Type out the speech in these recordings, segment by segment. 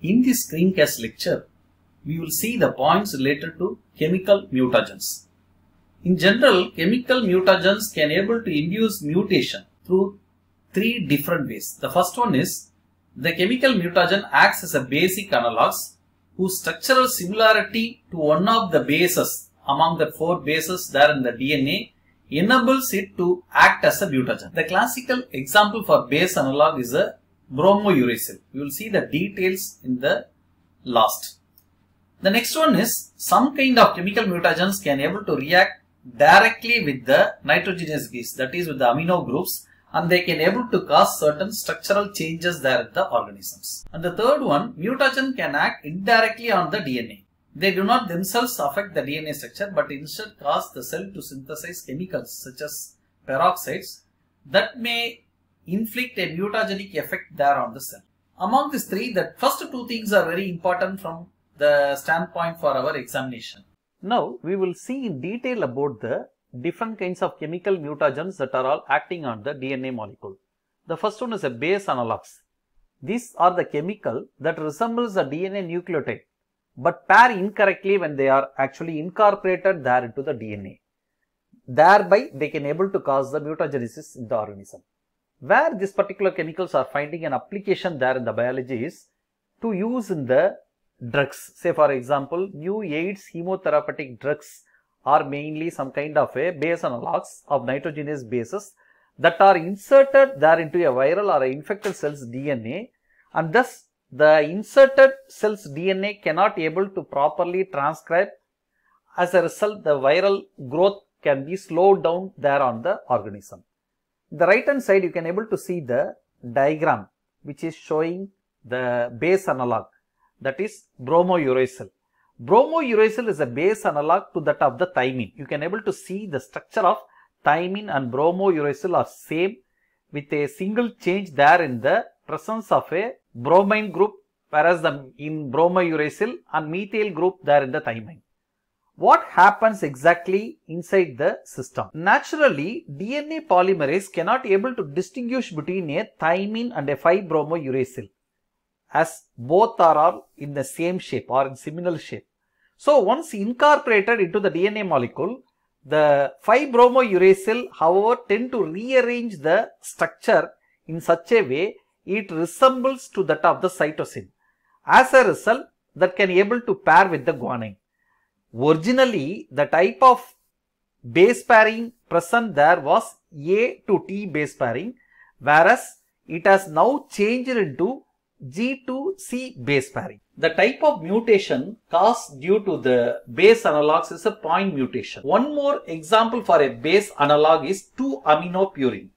In this screencast lecture, we will see the points related to chemical mutagens. In general, chemical mutagens can able to induce mutation through three different ways. The first one is the chemical mutagen acts as a basic analogs whose structural similarity to one of the bases among the four bases there in the DNA enables it to act as a mutagen. The classical example for base analog is a bromouracil. You will see the details in the last. The next one is some kind of chemical mutagens can able to react directly with the nitrogenous base that is with the amino groups and they can able to cause certain structural changes there in the organisms. And the third one, mutagen can act indirectly on the DNA. They do not themselves affect the DNA structure but instead cause the cell to synthesize chemicals such as peroxides that may inflict a mutagenic effect there on the cell. Among these three, the first two things are very important from the standpoint for our examination. Now we will see in detail about the different kinds of chemical mutagens that are all acting on the DNA molecule. The first one is a base analogs. These are the chemical that resembles the DNA nucleotide but pair incorrectly when they are actually incorporated there into the DNA. Thereby they can able to cause the mutagenesis in the organism. Where these particular chemicals are finding an application there in the biology is to use in the drugs. Say for example, new AIDS chemotherapeutic drugs are mainly some kind of a base analogs of nitrogenous bases that are inserted there into a viral or a infected cell's DNA and thus the inserted cell's DNA cannot able to properly transcribe. As a result, the viral growth can be slowed down there on the organism. The right hand side you can able to see the diagram which is showing the base analog that is bromouracil. Bromouracil is a base analog to that of the thymine. You can able to see the structure of thymine and bromouracil are same with a single change there in the presence of a bromine group whereas the in bromouracil and methyl group there in the thymine. What happens exactly inside the system? Naturally, DNA polymerase cannot able to distinguish between a thymine and a 5-bromouracil as both are all in the same shape or in similar shape. So, once incorporated into the DNA molecule, the 5-bromouracil however tend to rearrange the structure in such a way it resembles to that of the cytosine. As a result, that can able to pair with the guanine. Originally, the type of base pairing present there was A to T base pairing, whereas it has now changed into G to C base pairing. The type of mutation caused due to the base analogs is a point mutation. One more example for a base analog is 2-aminopurine.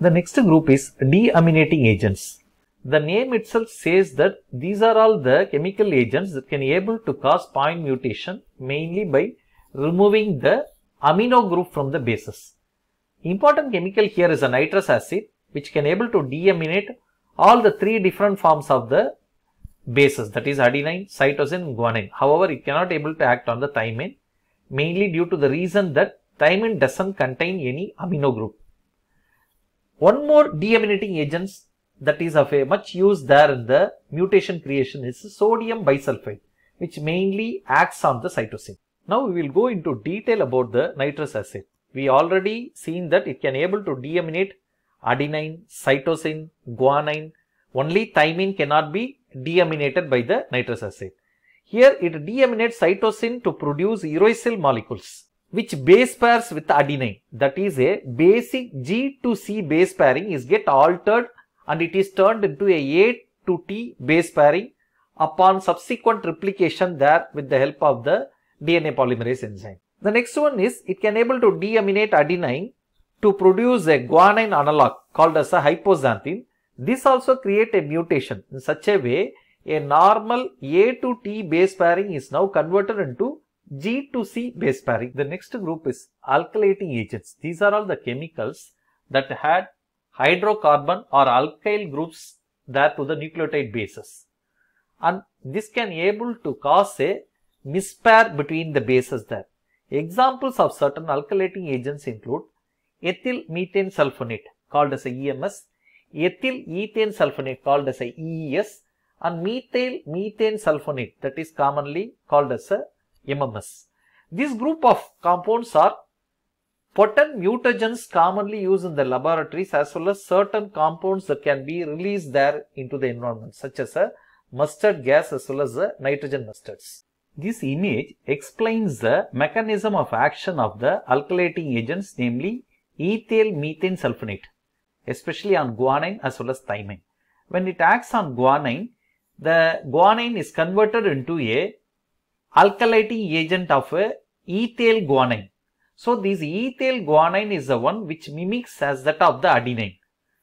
The next group is deaminating agents. The name itself says that these are all the chemical agents that can able to cause point mutation mainly by removing the amino group from the bases. Important chemical here is a nitrous acid which can able to deaminate all the three different forms of the bases that is adenine, cytosine, guanine. However, it cannot able to act on the thymine mainly due to the reason that thymine doesn't contain any amino group. One more deaminating agents that is of a much use there in the mutation creation is sodium bisulfite which mainly acts on the cytosine. Now we will go into detail about the nitrous acid. We already seen that it can able to deaminate adenine, cytosine, guanine. Only thymine cannot be deaminated by the nitrous acid. Here it deaminates cytosine to produce uracil molecules which base pairs with adenine. That is a basic G to C base pairing is get altered and it is turned into a A to T base pairing upon subsequent replication there with the help of the DNA polymerase enzyme. The next one is it can able to deaminate adenine to produce a guanine analog called as a hypoxanthine. This also create a mutation in such a way a normal A to T base pairing is now converted into G to C base pairing. The next group is alkylating agents. These are all the chemicals that had hydrocarbon or alkyl groups there to the nucleotide bases. And this can able to cause a mispair between the bases there. Examples of certain alkylating agents include ethyl methane sulfonate called as a EMS, ethyl ethane sulfonate called as a EES and methyl methane sulfonate that is commonly called as a MMS. This group of compounds are potent mutagens commonly used in the laboratories as well as certain compounds that can be released there into the environment such as a mustard gas as well as the nitrogen mustards. This image explains the mechanism of action of the alkylating agents namely ethyl methane sulfonate especially on guanine as well as thymine. When it acts on guanine, the guanine is converted into a alkylating agent of a ethyl guanine. So, this ethyl guanine is the one which mimics as that of the adenine.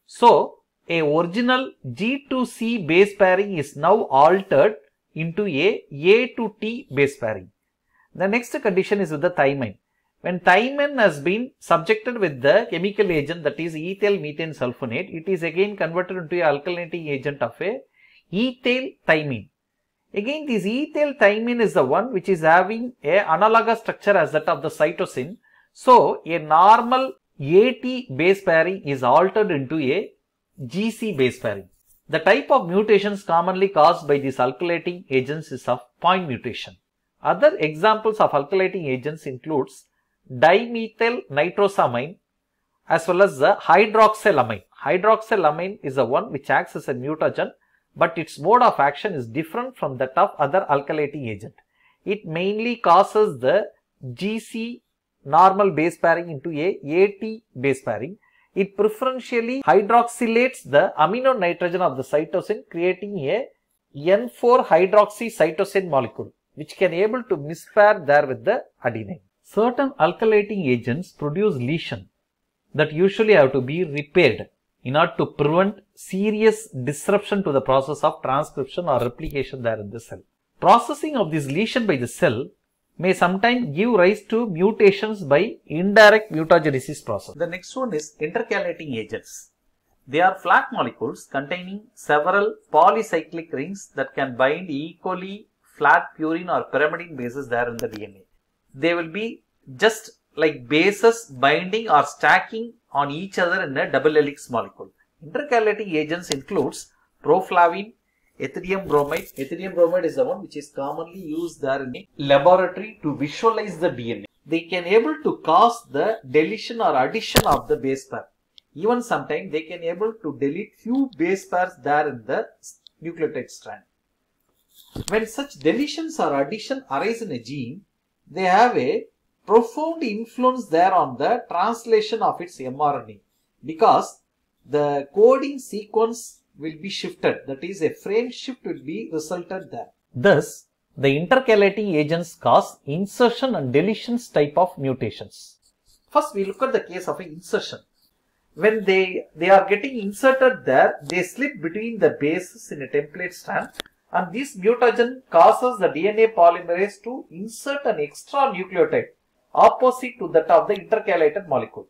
So, a original G to C base pairing is now altered into a A to T base pairing. The next condition is with the thymine. When thymine has been subjected with the chemical agent that is ethyl methane sulfonate, it is again converted into a alkylating agent of a ethyl thymine. Again this ethyl thymine is the one which is having a analogous structure as that of the cytosine. So a normal AT base pairing is altered into a GC base pairing. The type of mutations commonly caused by these alkylating agents is of point mutation. Other examples of alkylating agents includes dimethyl nitrosamine as well as the hydroxylamine. Hydroxylamine is the one which acts as a mutagen but its mode of action is different from that of other alkylating agent. It mainly causes the GC normal base pairing into a AT base pairing. It preferentially hydroxylates the amino nitrogen of the cytosine creating a N4 hydroxy cytosine molecule which can able to mispair there with the adenine. Certain alkylating agents produce lesion that usually have to be repaired in order to prevent serious disruption to the process of transcription or replication there in the cell. Processing of this lesion by the cell may sometimes give rise to mutations by indirect mutagenesis process. The next one is intercalating agents. They are flat molecules containing several polycyclic rings that can bind equally flat purine or pyrimidine bases there in the DNA. They will be just like bases binding or stacking on each other in a double helix molecule. Intercalating agents includes proflavin, ethidium bromide. Ethidium bromide is the one which is commonly used there in a laboratory to visualize the DNA. They can able to cause the deletion or addition of the base pair. Even sometimes they can able to delete few base pairs there in the nucleotide strand. When such deletions or addition arise in a gene, they have a profound influence there on the translation of its mRNA because the coding sequence will be shifted that is a frame shift will be resulted there. Thus, the intercalating agents cause insertion and deletions type of mutations. First we look at the case of an insertion. When they, they are getting inserted there, they slip between the bases in a template strand and this mutagen causes the DNA polymerase to insert an extra nucleotide opposite to that of the intercalated molecule.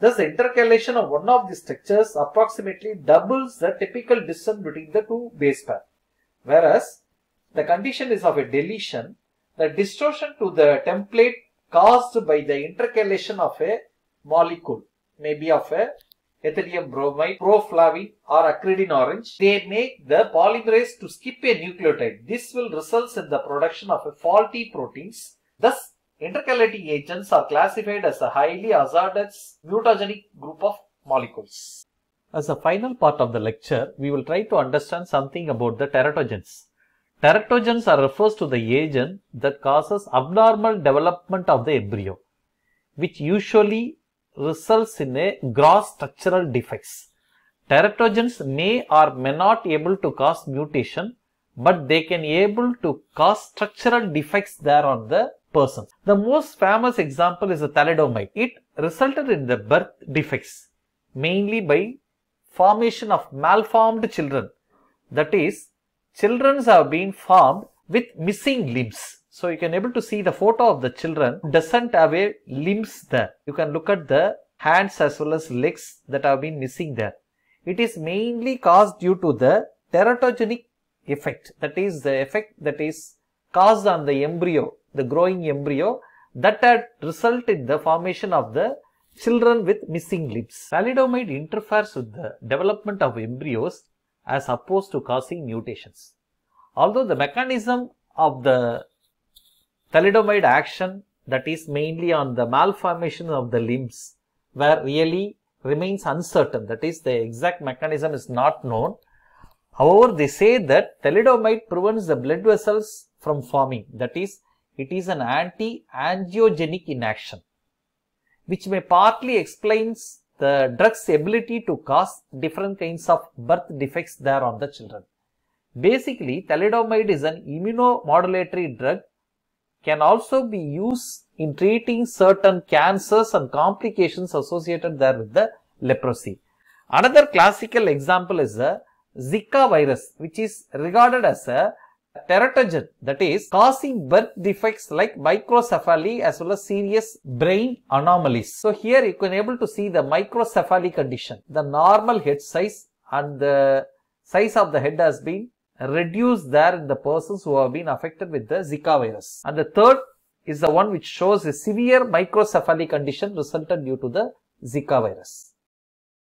Thus, the intercalation of one of the structures approximately doubles the typical distance between the two base pair. Whereas, the condition is of a deletion, the distortion to the template caused by the intercalation of a molecule, maybe of a ethidium bromide, proflavin or acridine orange, they make the polymerase to skip a nucleotide. This will result in the production of a faulty proteins. Thus, intercalating agents are classified as a highly hazardous mutagenic group of molecules. As a final part of the lecture, we will try to understand something about the teratogens. Teratogens are refers to the agent that causes abnormal development of the embryo, which usually results in a gross structural defects. Teratogens may or may not able to cause mutation, but they can able to cause structural defects there on the person. The most famous example is the thalidomide. It resulted in the birth defects, mainly by formation of malformed children. That is, children have been formed with missing limbs. So you can able to see the photo of the children doesn't have a limbs there. You can look at the hands as well as legs that have been missing there. It is mainly caused due to the teratogenic effect. That is the effect that is caused on the embryo, the growing embryo that had resulted in the formation of the children with missing limbs. Thalidomide interferes with the development of embryos as opposed to causing mutations. Although the mechanism of the thalidomide action that is mainly on the malformation of the limbs where really remains uncertain that is the exact mechanism is not known. However, they say that thalidomide prevents the blood vessels from forming that is it is an anti-angiogenic in action which may partly explains the drug's ability to cause different kinds of birth defects there on the children. Basically, thalidomide is an immunomodulatory drug can also be used in treating certain cancers and complications associated there with the leprosy. Another classical example is the Zika virus which is regarded as a teratogen that is causing birth defects like microcephaly as well as serious brain anomalies. So here you can able to see the microcephaly condition. The normal head size and the size of the head has been reduced there in the persons who have been affected with the Zika virus. And the third is the one which shows a severe microcephaly condition resulted due to the Zika virus.